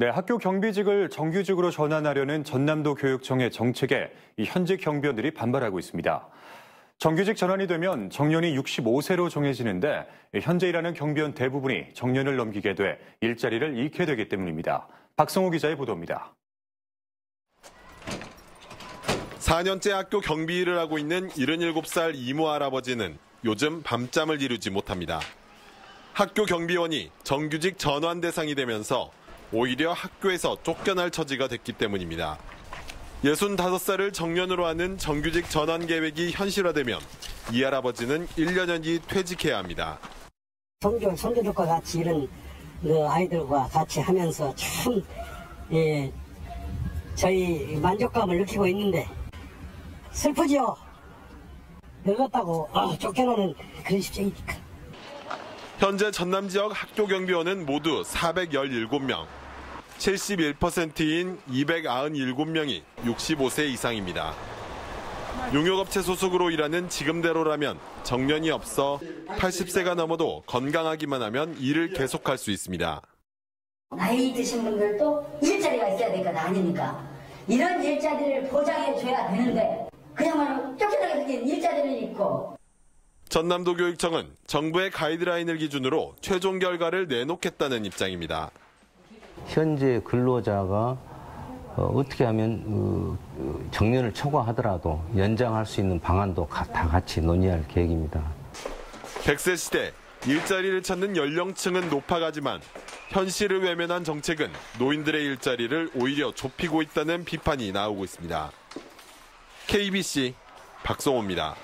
네, 학교 경비직을 정규직으로 전환하려는 전남도 교육청의 정책에 이 현직 경비원들이 반발하고 있습니다. 정규직 전환이 되면 정년이 65세로 정해지는데 현재 일하는 경비원 대부분이 정년을 넘기게 돼 일자리를 잃게 되기 때문입니다. 박성호 기자의 보도입니다. 4년째 학교 경비 일을 하고 있는 77살 이모 할아버지는 요즘 밤잠을 이루지 못합니다. 학교 경비원이 정규직 전환 대상이 되면서 오히려 학교에서 쫓겨날 처지가 됐기 때문입니다. 65살을 정년으로 하는 정규직 전환 계획이 현실화되면 이 할아버지는 1년여 뒤 퇴직해야 합니다. 성교, 성교들과 같이 이런 그 아이들과 같이 하면서 참, 예, 저희 만족감을 느끼고 있는데 슬프지요. 늙었다고 아, 쫓겨나는 그런 십정이니까. 현재 전남 지역 학교 경비원은 모두 417명. 71%인 297명이 65세 이상입니다. 용역업체 소속으로 일하는 지금대로라면 정년이 없어 80세가 넘어도 건강하기만 하면 일을 계속할 수 있습니다. 나이 드신 분들도 일자리가 있어야 될것 아닙니까? 이런 일자리를 보장해 줘야 되는데 그야말로 쫓겨나게 생긴 일자리를 잊고 전남도 교육청은 정부의 가이드라인을 기준으로 최종 결과를 내놓겠다는 입장입니다. 현재 근로자가 어, 떻게 하면 어, 정년을 초과하더라도 연장할 수 있는 방안도 다 같이 논의할 계획입니다. 100세 시대 일자리를 찾는 연령층은 높아가지만 현실을 외면한 정책은 노인들의 일자리를 오히려 좁히고 있다는 비판이 나오고 있습니다. KBC 박성호입니다.